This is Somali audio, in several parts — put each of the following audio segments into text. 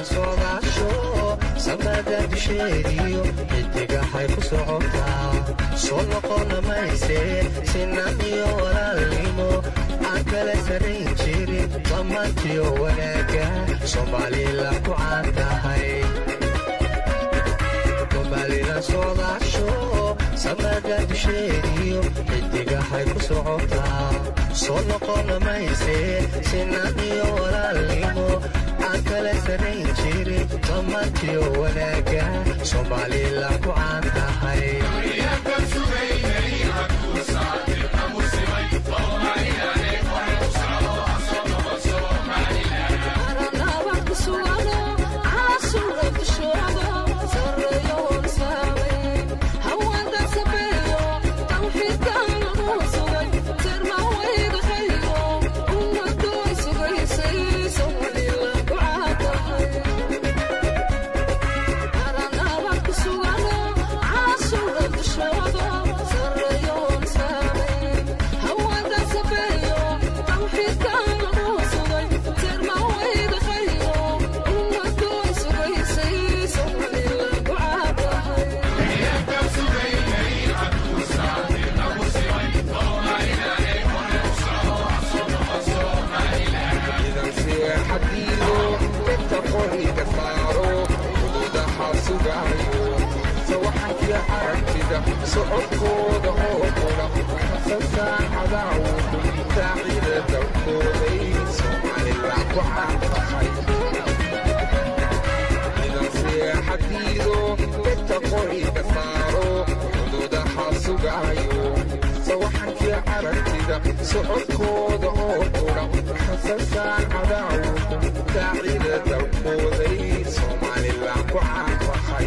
somalilan soodaasho samada dusheediyo xidigahay ku socotaa soo noqona mayse sinan iyo walaalnimo aan kala sarayn jirin dhammaantiyo wanaaga somalilan ku caan tahay somalilan soodaasho samada dusheediyo xidigahay ku socotaa soo noqona mayse sinan iyo walaalnimo aan kala sarayn jirin dhammaantiyo wanaaga somalilan ku caan socodkooda oo qura xasantaan cadaawd daacida dawkooday somalilan ku caanfahay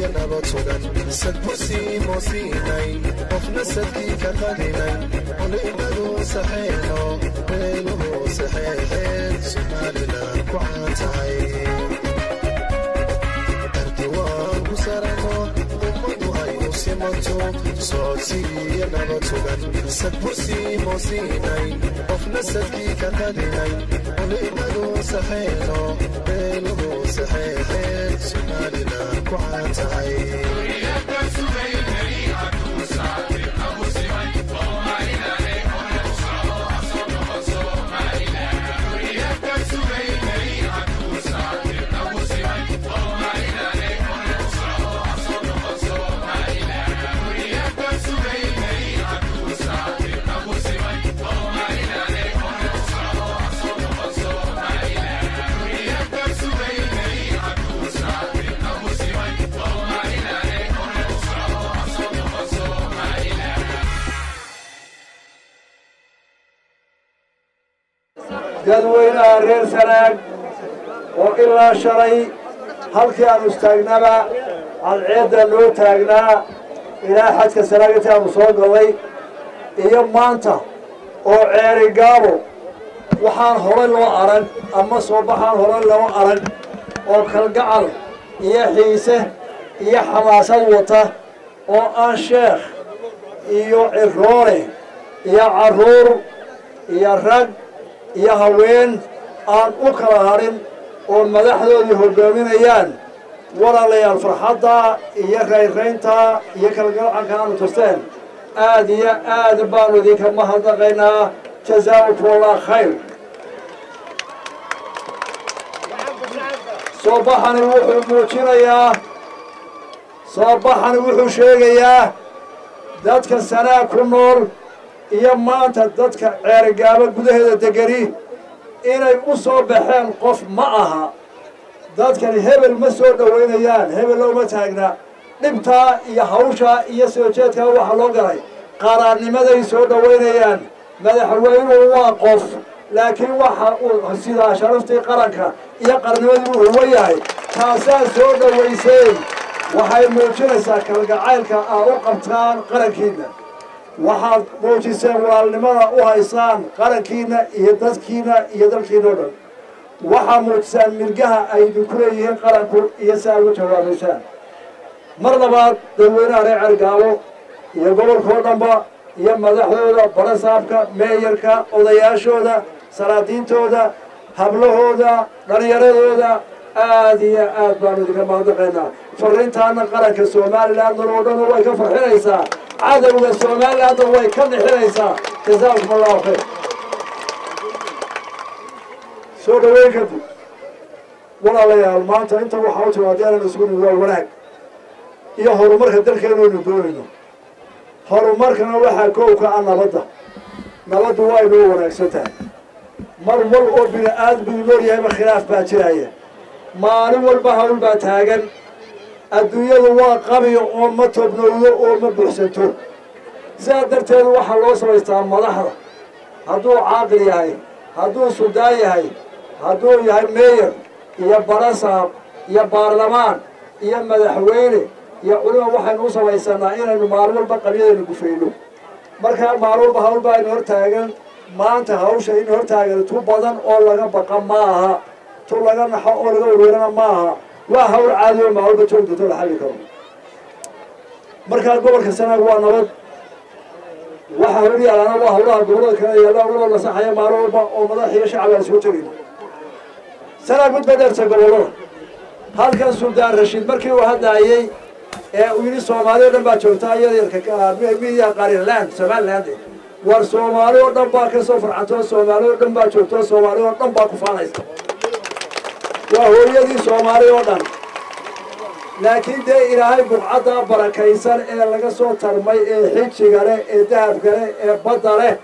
يلعب صدن سد بوسي موسيني وفنا سدكي كخليني وليبادو سحيلو ويلو سحيحين سمالي لك وعاتعين تو سازی أنا و تو من سپوسی موزی نی افن سدی کتدی نی ولی منو بينو بینو سحیحی سنالنا قعات عین dadweynaha reer sanaag oo ilaa shalay halkii aanu istaagnaba cadceedda noo taagnaa ilaa xadka sanaaginta aanu soo galay iyo maanta oo ceeri gaabo waxaan horay loo arag ama soo baxaan horay loo arag oo kalgacal iyo xiise iyo xamaasad wata oo aan sheekh iyo ciroole iyo carruur iyo rag iyo haween aan u kala hadhin oo madaxdoodii hoggaaminayaan walaalayaal farxadda iyo rayraynta iyo kalgalcanka aanu tusteen aad iyo aad baanu idinka mahadnaqaynaa. Jazaakum allah khayr. Soo baxani wuxuu muujinayaa soo baxani wuxuu sheegayaa dadka sanaa ku nool iyo maanta dadka ceerigaabo gudaheeda degani inay u soo baxeen qof ma aha. Dadkani hebel ma soo dhowaynayaan hebel looma taagna. Dhibtaa iyo hawshaa iyo soo jeedkaa waxaa loo galay. Qaraarnimaday soo dhowaynayaan madaxweynuhu waa qof laakiin waxa uu sidaa sharaftii qaranka iyo qarnimadii uu huwa yahay taasaa soo dhowayseen waxay muujinaysaa kalgacaylka aa u qabtaan qarankiinna waxaad muujiseen walaalnimada u haysaan qarankiinna iyo dadkiinna iyo dalkiina o dhan waxaa muujisaan milgaha ay idinku leeyihiin qaranku iyo si aad ugu jawaabaysaan mar labaad dadweynaha reer cergaabo iyo gobolkao dhanba iyo madaxdooda barasaabka meeyarka odayaashooda salaadiintooda hablahooda dhallinyaradooda aad iyo aad baanu idinka mahadnaqaynaa. Fariintaana qaranka somalilandna oo dhan way ka farxinaysaa cadowga somalilandna way. Ka nixinaysaa jazaakum allahu khayr soo dhaweyn kadib walaalayaal maanta inta waxaa u timaada inaan isugu nimi waa wanaag iyo horumarka dalkeenu aynu doonayno. Horumarkana waxaa kow ka ah nabadda. Nabaddu waa inoo wanaagsan tahay mar wal oo bini aadmigu nooryahayba khilaaf baa jiraya maalin walba hawl baa taagan adduunyadu waa qabiyo oo ma tobnowdo oo ma buuxsanto sidaa darteed waxaa loo samaystaa madaxda. Hadduu caaqil yahay hadduu suldaan yahay hadduu yahay meeyer iyo barasaab iyo baarlamaan iyo madaxweyne iyo culima waxaynu u samaysanaa inaynu maalin walba qabyadaynu gufayno. Markaa maalin walba hawl baa inu hortaagan maanta hawsha in hortaagan tu badan oo laga baqa ma aha tu laga naxo oo laga werwerana ma aha waa hawl caadi oo maalba joogdato la xalli karo. Markaa gobolka sanaag waa nabad. Waxa hor yaalaana waa hawlaha gobollada kale yaalla hawlahoo la saxaya maalin walba oo madax iyo shacab aan soo tegin sanaag mid badeerta gobollada. Halkan suldaan rashiid markii uu hadlaayey ee uu yidhi soomaali o dhan baa joogtaa yaryarka midiya qariland somaliland. War soomaali oo dhan baa ka soo farcanto soomaali oo dhan baa joogto soomaali oo dhan baa ku faanaysa waa hooyadii soomaali oo dhan. Laakiin dee ilaahay buqcadda barakaysan ee laga soo tarmay ee xijiga leh ee dahabka leh ee badda leh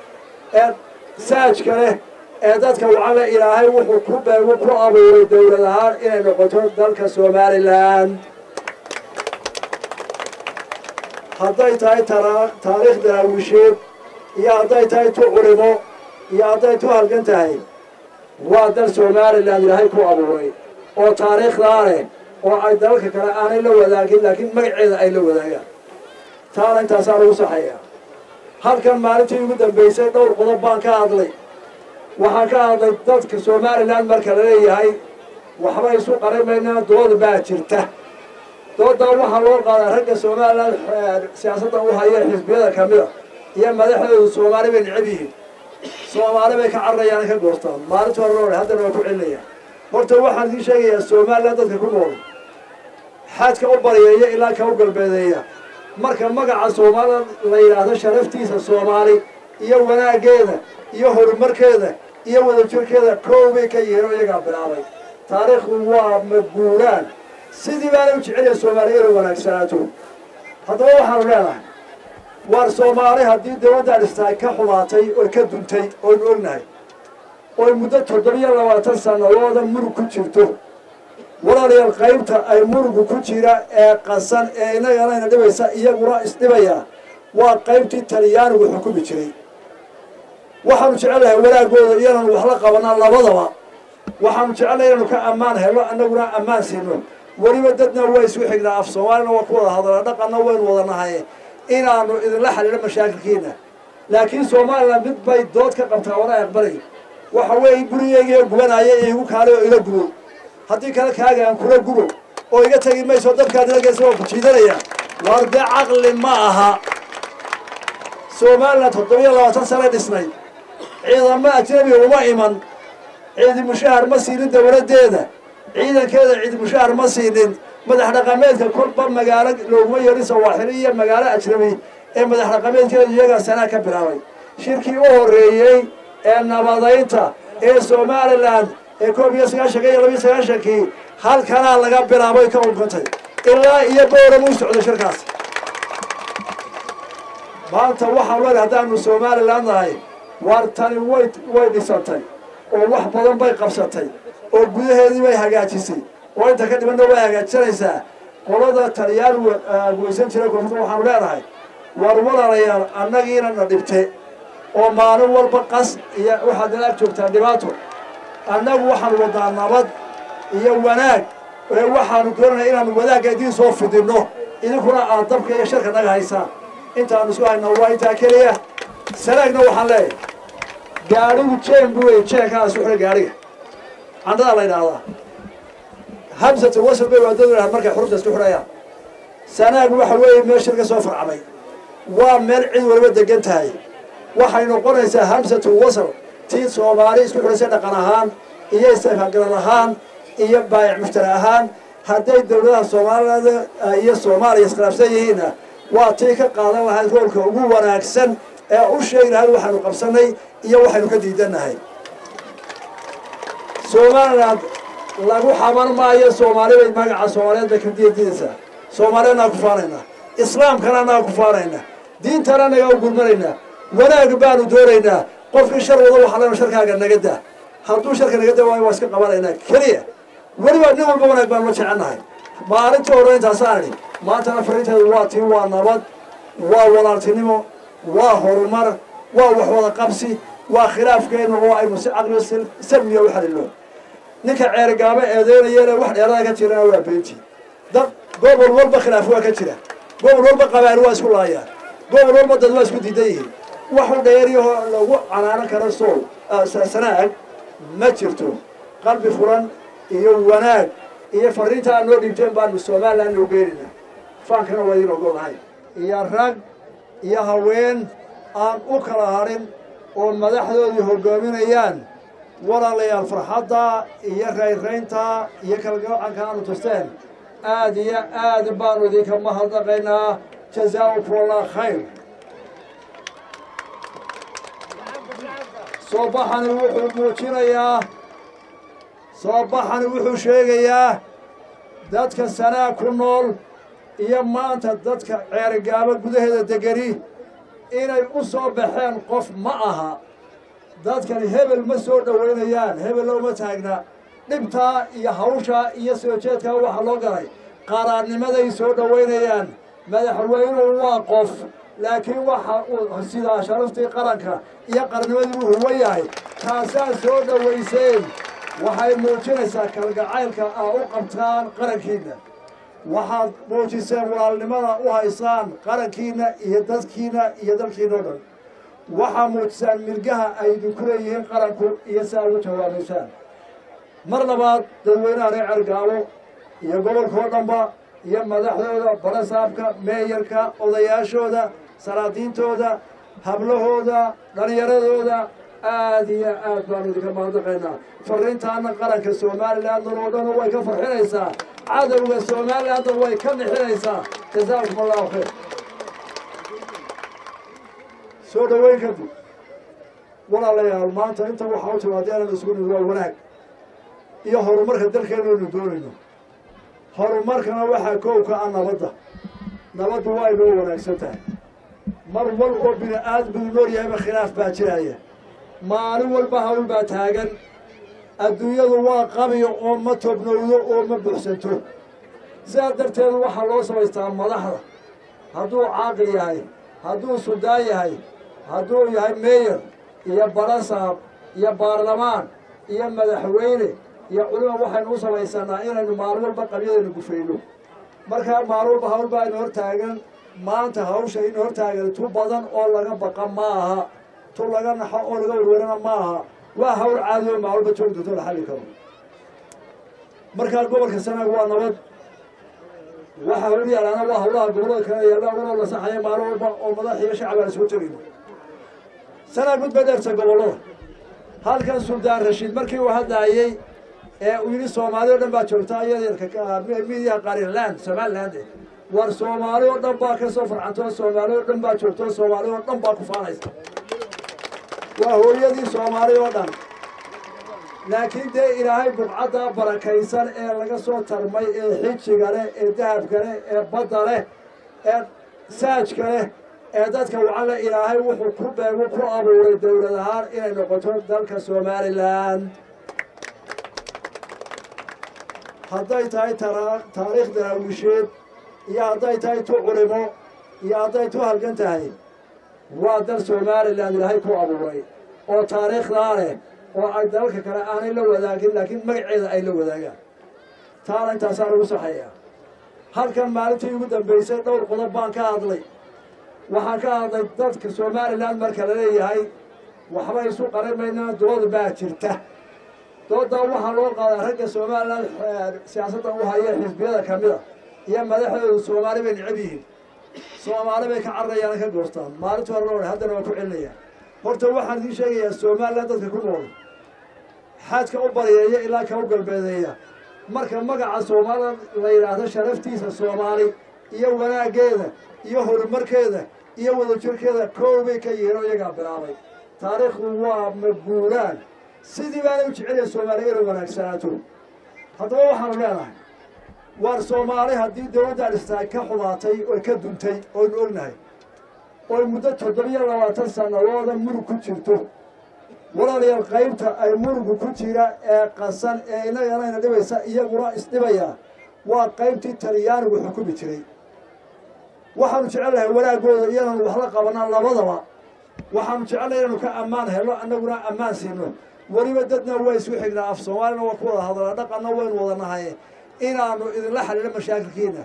ee saajka leh ee dadka wacale ilaahay wuxuu ku beegu ku abuuray dowlad ahaan inay noqoto dalka somalilan hadday tahay taariikh daraawisheed iyo hadday tahay tu culimo iyo hadday tu halgan tahay waa dal somalilan ilaahay ku abuuray oo taariikhdaa leh oo ay dalalka kale aanay la wadaagin laakiin magaceeda ay la wadaagaan taana intaasaa lagu saxaya halkan maalintii ugu dambaysay dhowr qodob baan ka hadlay. Waxaan ka hadlay dadka somalilan marka la leeyahay waxba isu qarimaynaa dood baa jirta. Doodaa waxaa loo qaadaa ragga somalilan siyaasadda u haya xisbiyada kamida iyo madaxdoodu soomaali bay necab yihiin soomaali bay ka cararayaan ka goostaan maalinta hore loo haddana waa ku celinaya horta waxaan idiin sheegayaa somalilan dadka ku nool. Xaadka u baryeeya ilaa ka u galbeedeeya. Marka magaca soomaalida la yidhaahdo sharaftiisa soomaali iyo wanaaggeeda iyo horumarkeeda iyo wadajirkeeda koow bay ka oo iyagaa bilaabay. Taariikhdu waa maguuraan sidii baana u jeceliya soomaaliya inay wanaagsanaato haddaba waxaanu leenahay waar soomaali haddii dawladda dhistaay ka xumaatay oo ka duntay oynu ognahay oy muddo toddobiyo labaatan sanadooda murug ku jirto. Walaalayaal qaybta ay murugu ku jira ee qasan ee inaganayna dhibaysa iyaguna isdhibaya waa qaybtii talyaanigu xukumi jiray waxaanu jecelnahay wanaagooda iyanan wax la qabanaa labadaba. Waxaanu jecelnahay inanu ka ammaan helo annaguna ammaan siino. Weliba dadna waa isku xignaa af soomaalina waa ku wada hadalaa dhaqanna waynu wada nahay inaanu idinla xalilo mashaakilkiina. Laakiin somalilan mid bay dood ka qabtaa wana aqbalay waxa weeye gurigeygiiyo gubanaya iigu kaalay oo ila gubo. Haddii kale kaagaan kula gubo oo iga tegi mayso dadkaad ila geysa waa ku jiidanaya waar dee caqli ma aha. Somalilan toddobiyo labaatan sane dhisnay ciidamo ajnabi uma iman. Ciidi mushahar ma siinin dowladdeeda ciidankeeda ciidi mushahar ma siinin madax dhaqameedka kolba magaalo looguma yeerin sawaaxili iyo magaalo ajnabi ee madax dhaqameedkeedu iyagaa sanaa ka bilaabay. Shirkii u horreeyey ee nabadaynta ee somalilan ee koob iyo sagaashanka iyo labiyo sagaashankii halkanaa laga bilaabay ka unkantay ilaa iyo booram u socday shirkaas. Maanta waxaan leedahay haddaanu somalilan nahay waar tani way way dhisantay oo wax badan bay qabsatay oo gudaheedii bay hagaajisay oo inta ka dhibanna way hagaajisanaysaa qolada taliyaan weysan jira koonfurta waxaanu leenahay waar walaalayaal annagiina na dhibte oo maalin walba qas iyo waxaad nala ag joogtaan dhibaato. Annagu waxaanu wadaa nabad iyo wanaag ee waxaanu doonanaa inaanu wanaagga idiin soo fidinno. Idinkuna aad dabka iyo sharka naga haysaan intaanu isku hayno waa intaa keliya. Sanaagna waxaan leeyahay gaadhigu jeen bu wey jeenkaa isku xidha gaadhiga. Candhadaa la yidhaahdaa hamsatu wasal bay waadadu yidhaha markay xurufta isku xidhayaan sanaag waxa weeye meel shir ka soo farcamay. Waa meel cid waliba degan tahay. Waxay noqonaysaa hamsatu wasal tii soomaali isku xidhaysay dhaqan ahaan iyo istifaagalad ahaan iyo baayac mushtari ahaan. Hadday dowladaha soomaalida iyo soomaaliya iskhilaafsan yihiinna waa tii ka qaadan lahayd roolka ugu wanaagsan ee u sheegi lahayd waxaynu qabsanay iyo waxaynu ka diidannahay. Somaliland lagu xaban maayo soomaali bay magaca soomaaliyeed bay kadiyadiidaysaa soomaali annaga ku faanaynaa islaamkana ku faanaynaa diintana annaga u gurmanaynaa wanaag baanu doonaynaa qofkii shar wado waxaa lena sharkaaga naga daa. Hadduu sharka naga daa waayo waa iska qabanaynaa. Keliya weliba nin walba wanaag baanu la jecelnahay. Maalintii hore intaasaan idhi maantana fariinteedu waa tii waa nabad waa walaaltinimo waa horumar waa wax wada qabsi waa khilaafkeena oo aynu si caqliyo salmiya u xalilo ninka ceergaabo eedeynayana wax dheerada ka jirana waa beentii dad gobol walba khilaaf waa ka jira. Gobol walba qabaali waa isku laayaan gobol walba dad waa isku diidan yihiin. Waxu dheeriyahoo lagu canaanan karo sool sanaag ma jirto. Qalbi furan iyo wanaag iyo fariinta aad noo dhiibteen baanu somalilan noo geenayna faankana waa idiin ogolnahay iyo rag iyo haween aan u kala hadhin oo madaxdoodii hoggaaminayaan walaalayaal farxadda iyo rayraynta iyo kalgoocanka aanu tusteen aad iyo aad baanu idinka mahadnaqaynaa. Jazaakum khayr. Soo baxani wuxuu muujinayaa soo baxani wuxuu sheegayaa dadka sanaa ku nool iyo maanta dadka ceerigaabo gudaheeda degani inay u soo baxeen qof ma aha dadkani hebel ma soo dhowaynayaan hebel looma taagna. Dhibtaa iyo hawshaa iyo soo jeedkaa waxaa loo galay. Qaraarnimaday soo dhowaynayaan madaxweynuhu waa qof laakiin waxa uu sidaa sharaftii qaranka iyo qarnimadii uu huwan yahay taasaa soo dhowayseen waxay muujinaysaa kalgacaylka aa u qabtaan qarankiinna. Waxaad muujiseen walaalnimada u haysaan qarankiinna iyo dadkiinna iyo dalkiina dhan waxaa muujisaan mirgaha ay idinku leeyihiin qaranku iyo si aad ugu jawaabaysaan mar labaad dadweynaha reer cergaabo iyo gobolkao dhanba iyo madaxdooda barasaabka meeyarka odayaashooda salaadiintooda hablahooda dhallinyaradooda aad iyo aad baanu idinka mahadnaqaynaa. Fariintaana qaranka somalilandan oo dhan way ka farxinaysaa. Cadowga somalilandan way ka nixinaysaa jazaakum allahu khayr soo dhoweyn kadib walaalayaal maanta inta waxaa u timaada inaan isugu nid waa wanaag. Iyo horumarka dalkeenaynu doonayno. Horumarkana waxaa koowka ah nabadda. Nabaddu waa inoo wanaagsan tahay. Mar wal oo bini aadmigu nool yahayba khilaaf baa jiraya maalin walba hawl baa taagan. Adduunyadu waa qabiyo oo ma tobnowdo oo ma buxsanto sidaa darteed waxaa loo samaystaa madaxda. Hadduu caaqil yahay hadduu suldaan yahay hadduu yahay meeyar iyo barasaab iyo baarlamaan iyo madaxweyne iyo culima waxaynu u samaysanaa inaynu maalin walba qabyadaynu gufayno. Markaa maalin walba hawl baa ina hortaagan maanta hawsha ina hortaagan tu badan oo laga baqa ma aha tu laga naxo oo laga werwerana ma aha waa hawl caadi oo maalin walba joogi doonto la xalli karo markaa gobolka sanaag waa nabad. Waxa hawl yaalaana waa hawlaha gobollada kale yaalla waloo la saxaya maalin walba oo madax iyo shacab aan soo tegayno sanaag mid bay dheerta gobollada halkan suldaan rashiid markii uu hadlaayey ee uu yidhi soomaali o dhan baa joogta iyadeerka midiyaha qarinland somaliland war soomaali oo dhan baa ka soo farcanto soomaali oo dhan baa joogto soomaali oo dhan baa ku faanaysa waa hooyadii soomaali oo dhan laakiin dee ilaahay buqcadda barakaysan ee laga soo tarmay ee xijiga leh ee dahabka leh ee badda leh ee saajka leh ee dadka wacan leh ilaahay wuxuu ku beegu ku abuuray dowlad ahaan inay noqoto dalka somalilan hadday tahay taariikh daraawisheed iyo hadday tahay tu culimo iyo hadday tu halgan tahay waa dal somalilan ilaahay ku abuuray oo taariikhdaa leh oo ay dalalka kale aanay la wadaagin laakiin magaceeda ay la wadaagaan. Taana intaasaa lagu saxeeyaa. Halkan maalintii ugu dambaysay dhowr qodob baan ka hadlay waxaan ka hadlay dadka somalilan marka la leeyahay waxba isu qarimaynaa dood baa jirta. Doodaa waxaa loo qaadaa ragga somalilan siyaasadda u haya xisbiyada ka mida iyo madaxdoodu soomaali bay necab yihiin. Soomaali bay ka cararayaana ka goostaan. Maalinta hore loo haddana waa ku celinaya horta waxaan idiin sheegayaa somalilan dadka ku nool xaadka u baryeeya ilaa ka u galbeedeeya. Marka magaca soomaalida la yidhaahdo sharaftiisa soomaali iyo wanaaggeeda iyo horumarkeeda iyo wadajirkeeda koow bay ka yihiin oo iyagaa bilaabay. Taariikhdu waa maguulaan. Sidii baana u jecelaya soomaaliya inay wanaagsanaato haddaba waxaanu leenahay waar soomaali haddii dowladda dhistaay ka xumaatay oo ka duntay oynu ognahay oy muddo toddobiyo labaatan sannadooda murug ku jirto. Walaalayaal qaybta ay murugu ku jira ee qasan ee inaganayna dhibaysa iyaguna isdhibayaa waa qaybtii talyaanigu xukumi jiray waxaanu jecelnahay wanaaggooda iyadan wax la qabanaa labadaba. Waxaanu jecelnahay inaynu ka ammaan helno annaguna ammaan siino. Weliba dadna waa isku xignaa af soomaalina waa ku wada hadlaa dhaqanna waynu wada nahay. Inaanu idinla xalilo mashaakilkiina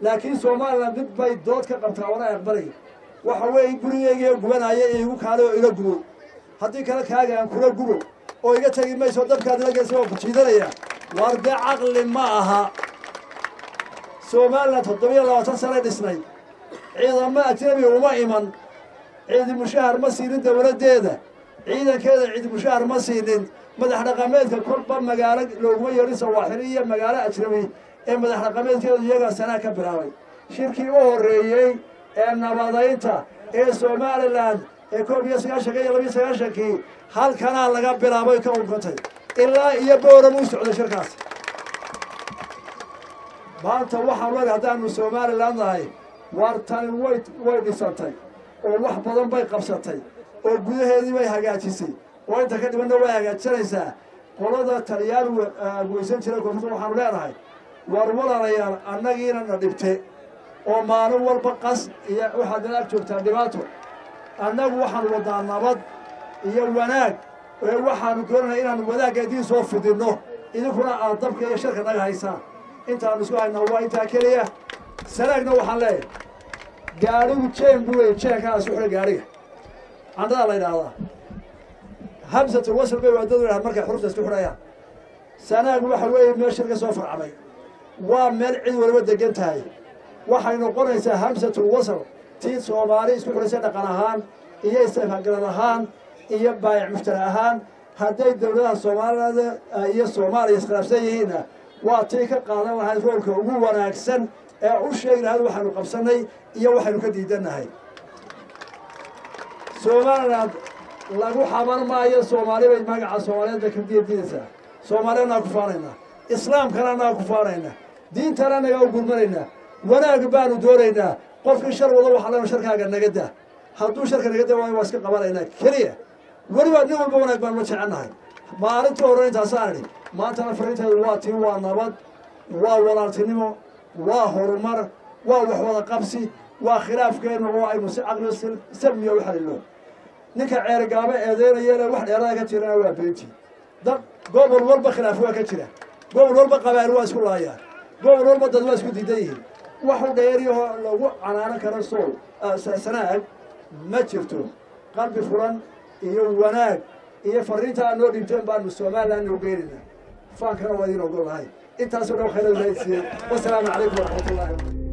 laakiin somalilan mid bay dood ka qabtaa wana aqbalay. Waxa weeye gurigeygiiyo gubanaya iigu kaale oo ila gubo. Haddii kale kaaga aan kula gubo oo iga tegi mayso dabkaad ila geysa waa ku jiidanaya waar dee caqli ma aha. Somalilan toddobiyo labaatan sanay dhisnay ciidamo ajnabi uma iman. Ciidi mushahar ma siinin dowladdeeda ciidankeeda ciidi mushahar ma siinin madax dhaqameedka kolba magaalo looguma yeedhin sawaaxili iyo magaalo ajnabi. Ee madax dhaqameedkeedu iyagaa sanaa ka bilaabay. Shirkii u horreeyey ee nabadaynta ee somalilan ee koob iyo sagaashanka iyo labiyo sagaashankii halkanaa laga bilaabay ka unkantay ilaa iyo booram u socday shirkaas. Maanta waxaan leedahay haddaanu somalilan nahay waar tani way dhisantay oo wax badan bay qabsatay oo gudaheedii bay hagaajisay oo inta ka dhibanna way hagaajisanaysaa qolada taliyaan weysan jira koonfurta waxaanu leenahay war walaalayaal annagiina na dhibte oo maalin walba qas iyo waxaad nala ag joogtaa dhibaato annagu waxaanu wadaa nabad iyo wanaag ee waxaanu doonayna inaanu wanaagga idiin soo fidinno idinkuna aad dabka iyo sharka naga haysaan intaanu isku haynaa waa intaa keliya sanaagna waxaan leeyahay gaadhigu jeen buu leeyay jeenkaas wuxuu gaadhiga. Candadaa la yidhaahdaa. Hamsatul wasl bay waadadu yidhaha markay xurufta isku xidhayaan. Sanaag waxa weeye meel shir ka soo farcamay waa meel cid waliba degan tahay. Waxay noqonaysaa hamsatul wasl tii soomaali isku xidhaysay dhaqan ahaan iyo istifaagarad ahaan iyo baayac mushtari ahaan. Hadday dowladaha soomaalida iyo soomaaliya iskhilaafsan yihiinna waa tii ka qaadan lahayd roolka ugu wanaagsan ee u lahayd waxaanu qabsannay iyo waxaynu ka diidannahay. Somaliland lagu xaban maayo soomaali bay magaca soomaaliyeed bay ka diidaysaa soomaali anaa ku faanaynaa islaamkana anaa ku faanaynaa diintana anagaa u gurmanaynaa wanaag baanu doonaynaa qofkii shar wado waxaa leena sharkaaga naga daa. Hadduu sharka naga daa waayo waa iska qabanaynaa keliya weliba nin walba wanaag baanu la jecelnahay. Maalintii hore intaasaan idhi maantana fariinteedu waa tii waa nabad waa walaaltinimo waa horumar waa wax wada qabsi waa khilaafkeenna oo aynu si caqli salmiya u xalilo. Ninka ceergaabo eedeynayana wax dheerada ka jirana waa beentii dad gobol walba khilaaf waa ka jira. Gobol walba qabaal waa isku laayaan gobol walba dad waa isku diidan yihiin waxu dheeriyahoo lagu canaanan karo sool sanaag ma jirto. Qalbi furan iyo wanaag iyo fariinta aad noo dhiibteen baanu somalilan noo geynayna faankana waa idiin ogol lahay intaasoo dhan ilahay siiyey wasalaamu calaykum waraxmat ullahi